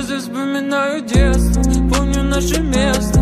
слезы вспоминаю детство Помню наше место.